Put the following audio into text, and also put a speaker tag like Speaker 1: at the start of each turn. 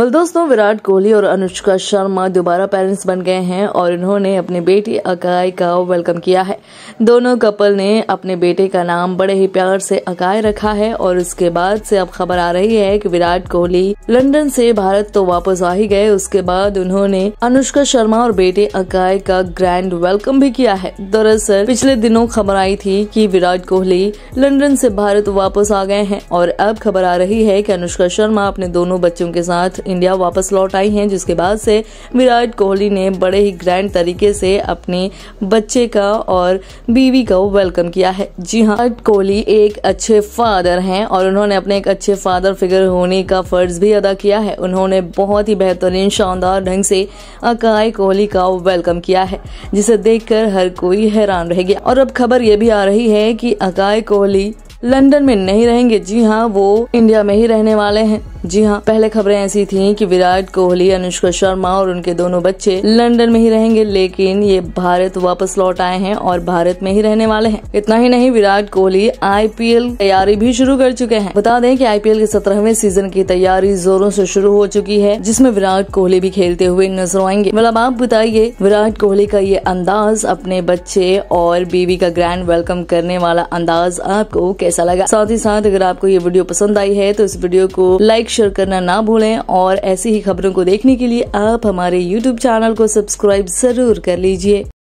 Speaker 1: Well दोस्तों विराट कोहली और अनुष्का शर्मा दोबारा पेरेंट्स बन गए हैं और उन्होंने अपने बेटे अकाय का वेलकम किया है। दोनों कपल ने अपने बेटे का नाम बड़े ही प्यार से अकाय रखा है और उसके बाद से अब खबर आ रही है कि विराट कोहली लंदन से भारत तो वापस आ ही गए। उसके बाद उन्होंने अनुष्का शर्मा और बेटे अकाय का ग्रैंड वेलकम भी किया है। दरअसल, पिछले दिनों खबर आई थी की विराट कोहली लंदन से भारत वापस आ गए हैं और अब खबर आ रही है की अनुष्का शर्मा अपने दोनों बच्चों के साथ इंडिया वापस लौट आई हैं, जिसके बाद से विराट कोहली ने बड़े ही ग्रैंड तरीके से अपने बच्चे का और बीवी का वेलकम किया है। जी हाँ विराट कोहली एक अच्छे फादर हैं और उन्होंने अपने एक अच्छे फादर फिगर होने का फ़र्ज़ भी अदा किया है। उन्होंने बहुत ही बेहतरीन, शानदार ढंग से अकाय कोहली का वेलकम किया है, जिसे देखकर हर कोई हैरान रह गया। और अब खबर ये भी आ रही है कि अकाय कोहली लंदन में नहीं रहेंगे। जी हाँ वो इंडिया में ही रहने वाले हैं। जी हाँ पहले खबरें ऐसी थी कि विराट कोहली, अनुष्का शर्मा और उनके दोनों बच्चे लंदन में ही रहेंगे, लेकिन ये भारत वापस लौट आए हैं और भारत में ही रहने वाले हैं। इतना ही नहीं, विराट कोहली आईपीएल तैयारी भी शुरू कर चुके हैं। बता दें कि आईपीएल के सत्रहवें सीज़न की तैयारी जोरों से शुरू हो चुकी है, जिसमें विराट कोहली भी खेलते हुए नज़र आएँगे। मतलब आप बताइए, विराट कोहली का ये अंदाज अपने बच्चे और बीवी का ग्रैंड वेलकम करने वाला अंदाज आपको कैसा लगा? साथ ही साथ अगर आपको ये वीडियो पसंद आई है तो इस वीडियो को शेयर करना ना भूलें और ऐसी ही खबरों को देखने के लिए आप हमारे यूट्यूब चैनल को सब्सक्राइब ज़रूर कर लीजिए।